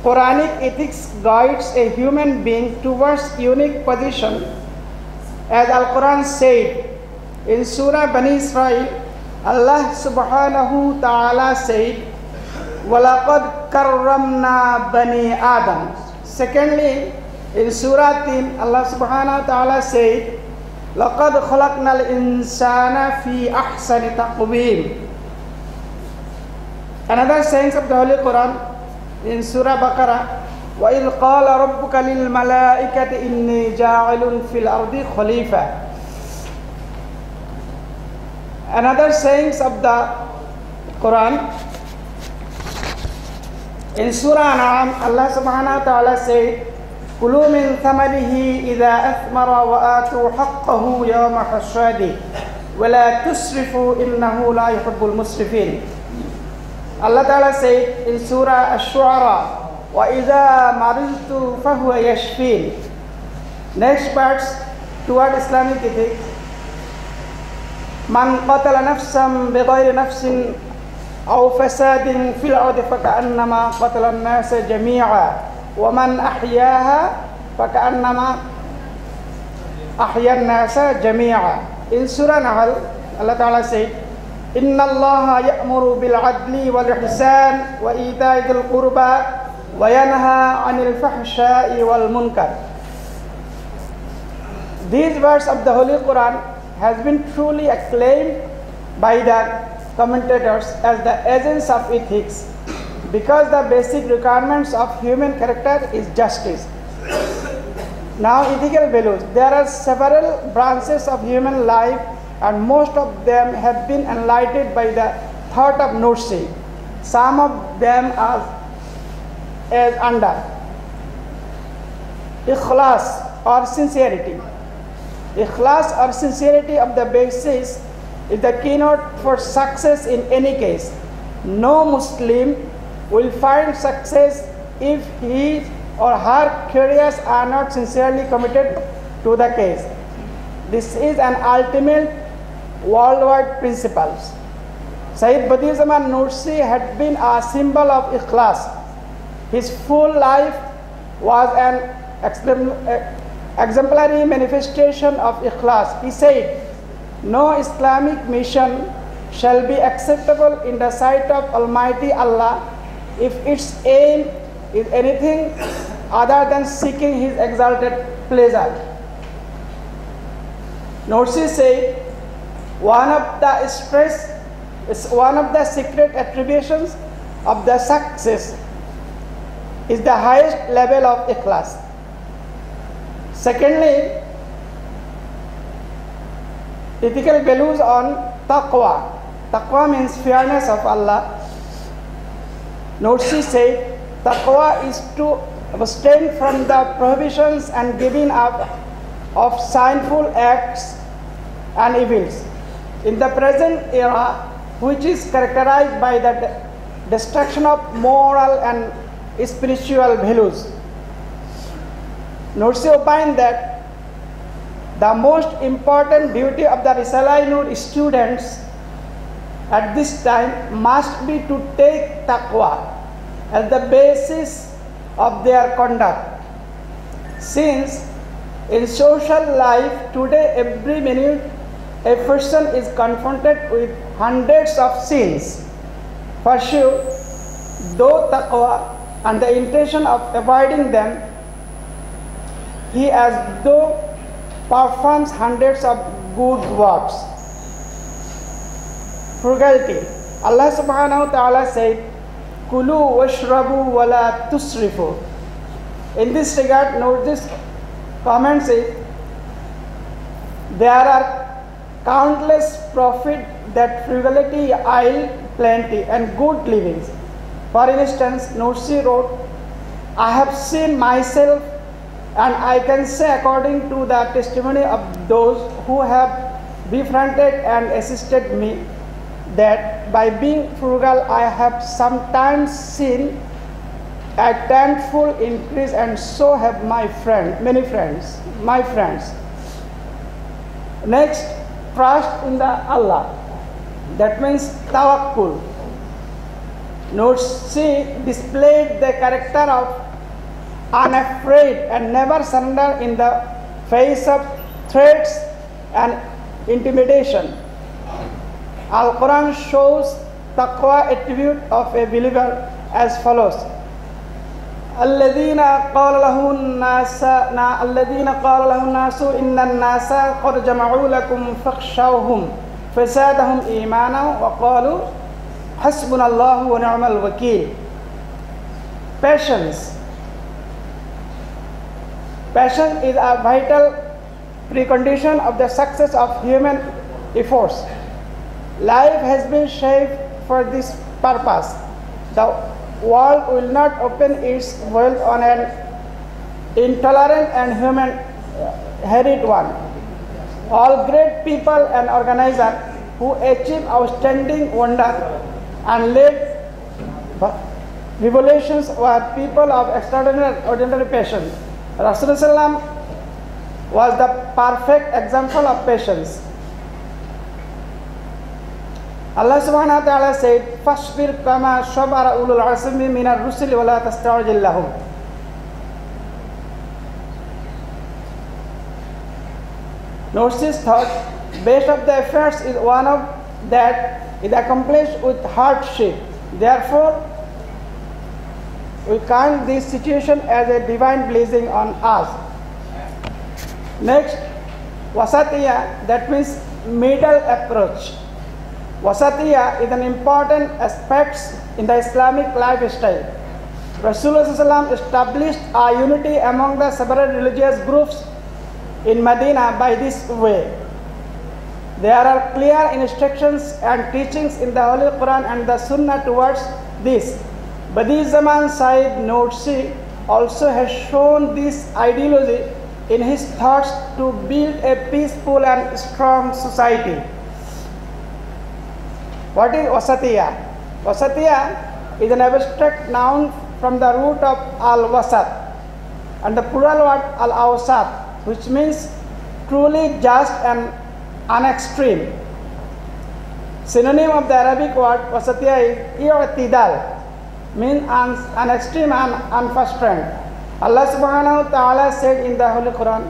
Quranic ethics guides a human being towards unique position. As Al-Quran said in Surah Bani Israel, Allah subhanahu ta'ala said, وَلَقَدْ karramna Bani Adam." Secondly, in Surah Tin, Allah subhanahu wa ta'ala said, لَقَدْ خَلَقْنَا الْإِنسَانَ فِي أَحْسَنِ تَقْوِيمٍ Another saying of the Holy Quran in Surah Baqarah, وَإِذْ قَالَ رَبُّكَ لِلْمَلَائِكَةِ إِنِّي جَاعِلٌ فِي الْأَرْضِ خَلِيفَةً Another sayings of the Quran in Surah An'am, Allah subhanahu wa ta'ala said, كلوا من ثمره إذا أثمر وآتوا حقه يوم حصاده. ولا تسرفوا إنه لا يحب المسرفين. Allah Ta'ala said in Surah Ash-Shu'ara وَإِذَا مَرِضْتُ فَهُوَ يَشْفِينَ. Next parts toward Islamic ethics. من قتل نفسا بغير نفس أو فساد في الأرض فكأنما قتل الناس جميعا ومن أحياها فكأنما أحيا الناس جميعا In Surah Nahl, Allah Ta'ala said, إن الله يأمر بالعدل والإحسان وإيتاء ذي القربى وينهى عن الفحشاء والمنكر These words of the Holy Quran has been truly acclaimed by the commentators as the essence of ethics because the basic requirements of human character is justice. Now, ethical values. There are several branches of human life, and most of them have been enlightened by the thought of Nursi. Some of them are as under ikhlas or sincerity. Ikhlas or sincerity of the basis is the keynote for success in any case. No Muslim will find success if he or her careers are not sincerely committed to the case. This is an ultimate worldwide principle. Sayyid Badiuzzaman Nursi had been a symbol of ikhlas. His full life was an exemplary manifestation of ikhlas. He said, No Islamic mission shall be acceptable in the sight of Almighty Allah if its aim is anything other than seeking His exalted pleasure. Nursi said, one of the stress is one of the secret attributions of the success is the highest level of ikhlas. Secondly, ethical values on taqwa. Taqwa means fearness of Allah. Nursi said, Taqwa is to abstain from the prohibitions and giving up of sinful acts and evils. In the present era, which is characterized by the destruction of moral and spiritual values, Nursi opined that the most important duty of the Risale Nur students at this time must be to take taqwa as the basis of their conduct. Since in social life today, every minute a person is confronted with hundreds of sins. Pursue though taqwa and the intention of avoiding them, he as though performs hundreds of good works. Frugality. Allah subhanahu wa ta'ala said, Kulu washrabu wala tusrifu. In this regard, note this comment says, there are countless profit that frugality yield plenty and good livings. For instance, Nursi wrote, I have seen myself and I can say according to the testimony of those who have befriended and assisted me that by being frugal I have sometimes seen a tenfold increase and so have my friend, many friends, my friends. Next, trust in the Allah. That means tawakkul. Nursi displayed the character of unafraid and never surrender in the face of threats and intimidation. Al Quran shows taqwa attribute of a believer as follows. الذين قال له الناس الذين قال له الناس إن الناس قد جمعوا لكم فاخشوهم فزادهم إيمانا وقالوا حسبنا الله ونعم الوكيل Patience Passion is a vital precondition of the success of human efforts. Life has been shaped for this purpose. The world will not open its wealth on an intolerant and human uh, hated one. All great people and organizers who achieve outstanding wonder and led revolutions were people of extraordinary ordinary patience. Rasulullah was the perfect example of patience. Allah subhanahu wa ta'ala said, Fashbir kama shabara ulul asmi minar rusuli wa la tastajil lahum. Notice thought, best of the efforts is one of that is accomplished with hardship. Therefore, we count this situation as a divine blessing on us. Next, wasatiya, that means middle approach. Wasatiya is an important aspect in the Islamic lifestyle. Rasulullah established a unity among the several religious groups in Medina by this way. There are clear instructions and teachings in the Holy Quran and the Sunnah towards this. Badiuzzaman Said Nursi also has shown this ideology in his thoughts to build a peaceful and strong society. What is Wasatiya? Wasatiya is an abstract noun from the root of al-wasat and the plural word al-awsat which means truly just and unextreme. Synonym of the Arabic word wasatiya is i'tidal mean an, an extreme and unfrequent. Allah subhanahu wa ta'ala said in the Holy Quran,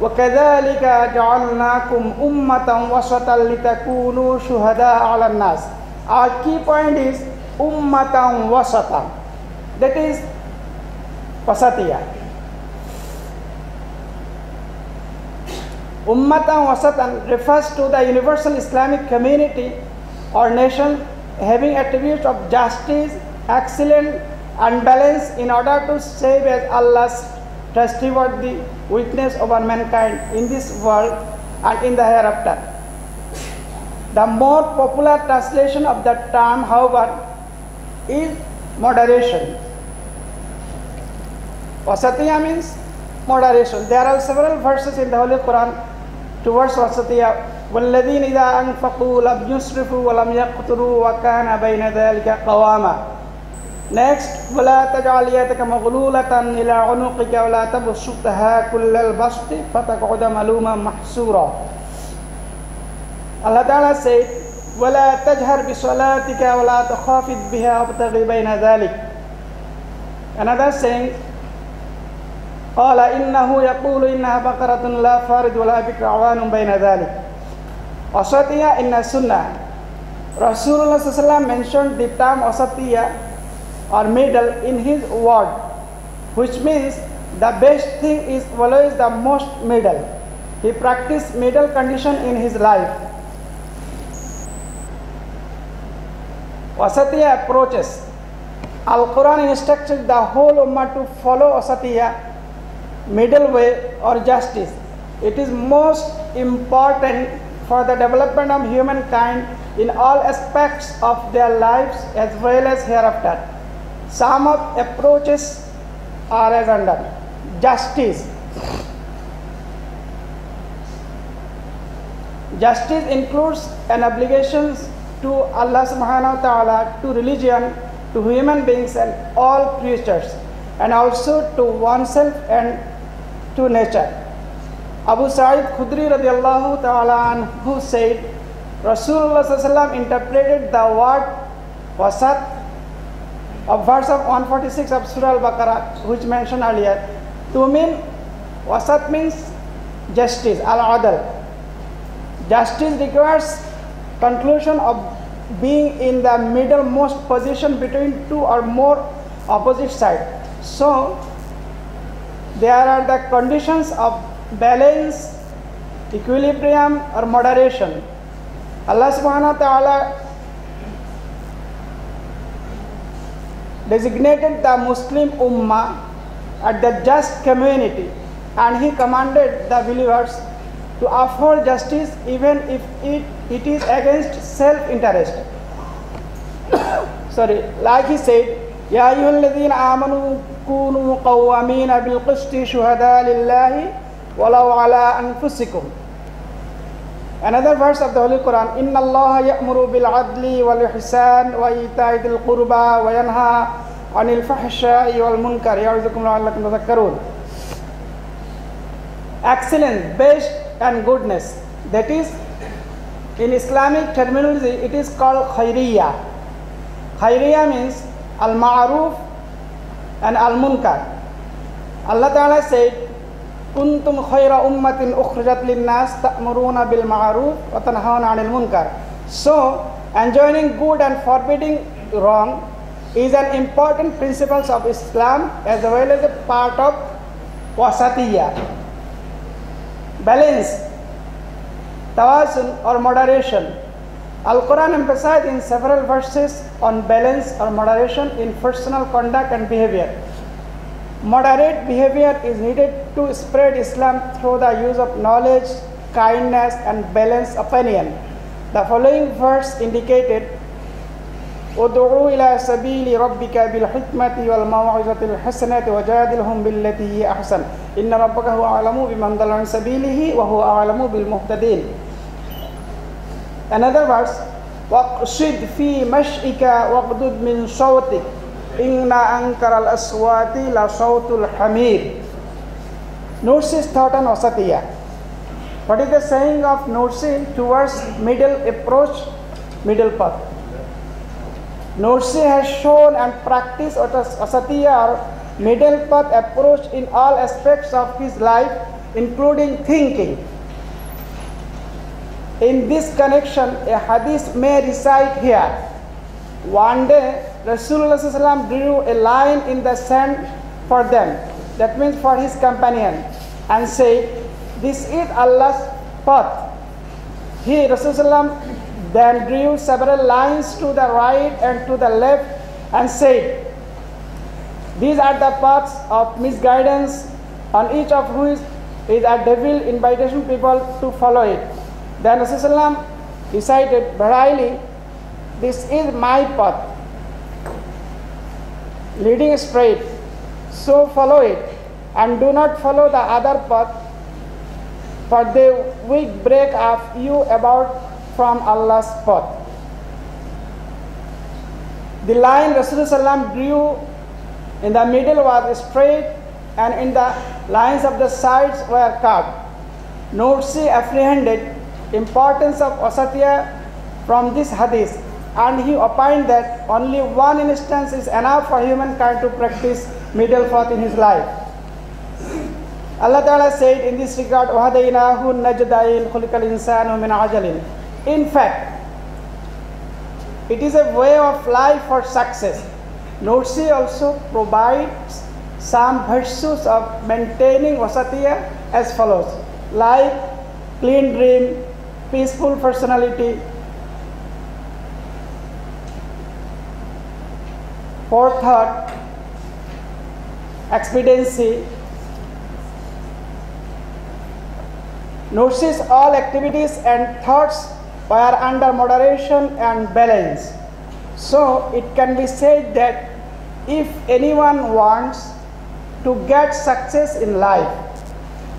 वकदालिक जअलनाकुम उम्मतम वसतल लितकूनु शुहदा अलन नास our key point is ummatan wasatan that is wasatiya ummatan wasatan refers to the universal islamic community or nation having attributes of justice excellence and balance in order to save as allah's trustworthy witness our mankind in this world and in the hereafter. The more popular translation of that term, however, is moderation. Wasatiya means moderation. There are several verses in the Holy Quran towards Wasatiya. وَالَّذِينَ إِذَا أَنْفَقُوا لَمْ يُسْرِفُوا وَلَمْ يَقْتُرُوا وَكَانَ بَيْنَ ذَلِكَ قَوَامًا Next, ولا تجعل يدك مغلولة إلى عنقك ولا تبسطها كل البسط فتقعد ملوما محسورا. Allah Ta'ala said, ولا تجهر بصلاتك ولا تخافت بها وابتغي بين ذلك. Another saying, قال إنه يقول إنها بقرة لا فارد ولا بكر عوان بين ذلك. Asatiya in Sunnah. Rasulullah mentioned the term Asatiya or middle in his word, which means the best thing is always the most middle. He practiced middle condition in his life. Asatiya approaches. Al Quran instructed the whole Ummah to follow Asatiya, middle way or justice. It is most important for the development of humankind in all aspects of their lives as well as hereafter. Some of approaches are as under justice. Justice includes an obligation to Allah subhanahu wa ta'ala, to religion, to human beings and all creatures, and also to oneself and to nature. Abu Sa'id Khudri radiallahu ta'ala anhu said, Rasulullah sallallahu interpreted the word wasat of verse of 146 of Surah Al-Baqarah, which mentioned earlier, to mean wasat means justice, al-adal. Justice requires conclusion of being in the middlemost position between two or more opposite sides. So, there are the conditions of balance, equilibrium, or moderation. Allah subhanahu wa ta'ala designated the Muslim Ummah as the just community and He commanded the believers to uphold justice even if it, it is against self interest. Sorry, like He said, يا أيها الذين آمنوا كونوا قوامين بالقسط شهداء لله ولو على أنفسكم Another verse of the Holy Quran إن الله يأمر بالعدل والإحسان وإيتاء ذي القربى وينهى عن الفحشاء والمنكر يعظكم لعلكم تذكرون Excellence, best and goodness that is in Islamic terminology it is called khairiyya khairiyya means al-ma'ruf and al-munkar Allah Ta'ala said so enjoining good and forbidding wrong is an important principle of Islam as well as a part of wasatiyya. Balance tawazun or moderation. Al-Quran emphasized in several verses on balance or moderation in personal conduct and behavior Moderate behavior is needed to spread Islam through the use of knowledge, kindness, and balanced opinion. The following verse indicated ادعو إلى سبيل ربك بالحكمة والموعظة الحسنة وجادلهم بالتي هي أحسن إن ربك هو أعلم بمن ضل عن سبيله وهو أعلم بالمهتدين Another verse واقصد في مشئك واغضض من صوتك Inna ankaral aswati la sautul hamir. Nursi's thought on Wasatiya. What is the saying of Nursi towards middle approach, middle path? Nursi has shown and practiced Asatiya or middle path approach in all aspects of his life, including thinking. In this connection, a hadith may recite here. One day, Rasulullah drew a line in the sand for them, that means for his companion, and said, This is Allah's path. He, Rasulullah, then drew several lines to the right and to the left and said, These are the paths of misguidance, on each of which is a devil invitation people to follow it. Then Rasulullah decided, Verily, this is my path leading straight. So follow it and do not follow the other path, for they will break off you about from Allah's path. The line Rasulullah drew in the middle was straight and in the lines of the sides were curved. Nursi apprehended importance of Wasatiya from this hadith and he opined that only one instance is enough for humankind to practice middle path in his life. Allah Ta'ala said in this regard, وَهَدَيْنَاهُ النَّجْدَيْنِ خُلِقَ الْإِنسَانُ مِنْ عَجَلٍ In fact, it is a way of life for success. Nursi also provides some virtues of maintaining wasatiya as follows, like clean dream, peaceful personality, forethought, expediency, notice all activities and thoughts were under moderation and balance. So it can be said that if anyone wants to get success in life,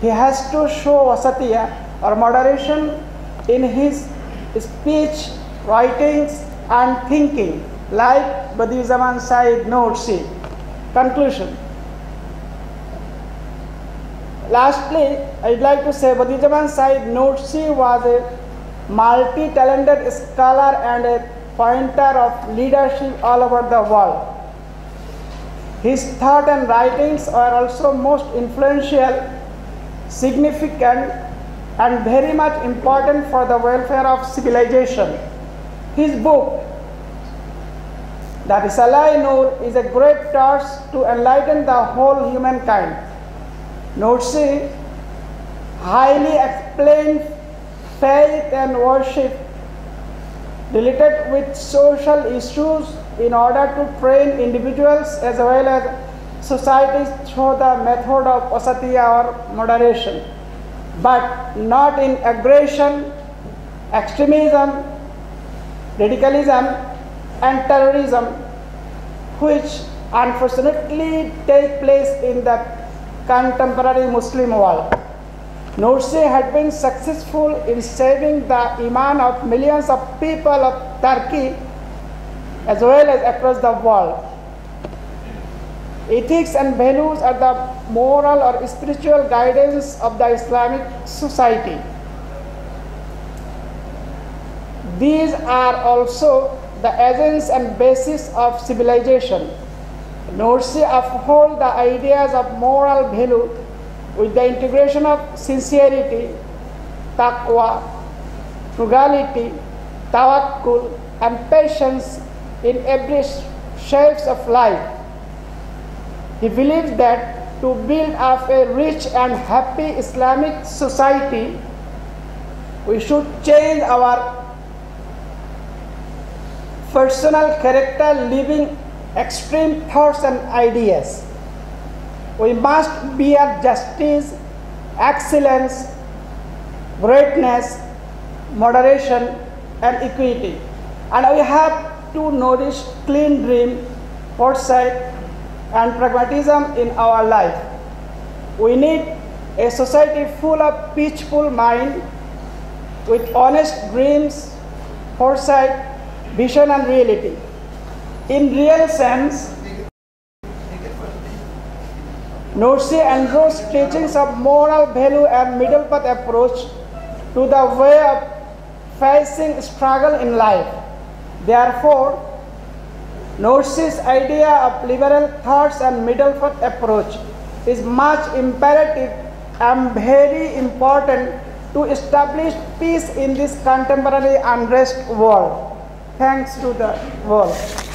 he has to show wasatiya or moderation in his speech, writings, and thinking like Badiuzzaman Said Nursi. Conclusion Lastly, I'd like to say Badijaman Said Nursi was a multi-talented scholar and a pointer of leadership all over the world. His thought and writings are also most influential, significant, and very much important for the welfare of civilization. His book, The Risale Nur, is a great task to enlighten the whole humankind. Nursi highly explained faith and worship related with social issues in order to train individuals as well as societies through the method of asatiya or moderation, but not in aggression, extremism, radicalism, and terrorism, which unfortunately take place in the contemporary Muslim world. Nursi had been successful in saving the iman of millions of people of Turkey as well as across the world. Ethics and values are the moral or spiritual guidance of the Islamic society. These are also the essence and basis of civilization. Nursi uphold the ideas of moral value with the integration of sincerity, taqwa, frugality, tawakkul, and patience in every shapes of life. He believes that to build up a rich and happy Islamic society, we should change our personal character, living extreme thoughts and ideas. We must bear justice, excellence, greatness, moderation, and equity. And we have to nourish clean dream, foresight, and pragmatism in our life. We need a society full of peaceful mind with honest dreams, foresight, vision, and reality. In real sense, Nursi Andrew's teachings of moral value and middle path approach to the way of facing struggle in life. Therefore, Nursi's idea of liberal thoughts and middle path approach is much imperative and very important to establish peace in this contemporary unrest world. Thanks to the world.